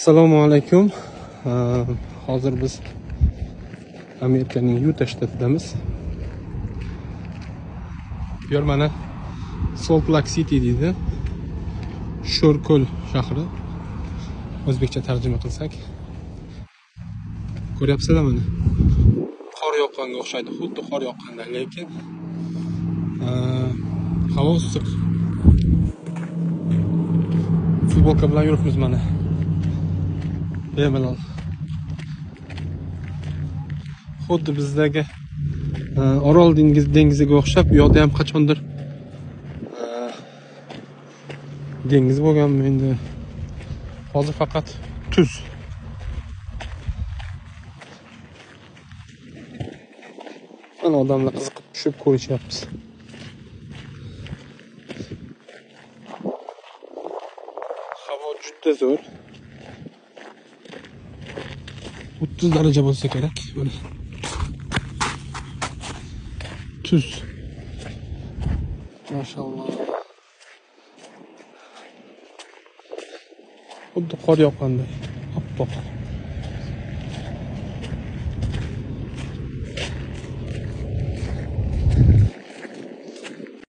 assalomu alaykum. Hozir biz amerikaning yuta shtatidamiz. Bu yer mana salt lak city deydi. Sho'rko'l shahri. O'zbekcha tarjima qilsak. Ko'ryapsizlar mana qor yoqqanga o'xshaydi xuddi qor yoqqanday lekin havo issiq. Futbolka bilan yuribmiz mana. Bemalol xuddi bizdagi e, orol dengiz dengiziga o'xshab bu yoqda ham qachondir e, dengiz bo'lganmi endi? Hozir faqat tuz. Mana odamlar qiziqib tushib ko'rishyapmiz. Havo juda zo'r. O'ttiz daraja bo'lsa kerak mana tuz. Mashalloh xuddi qor yoqqanday oppoq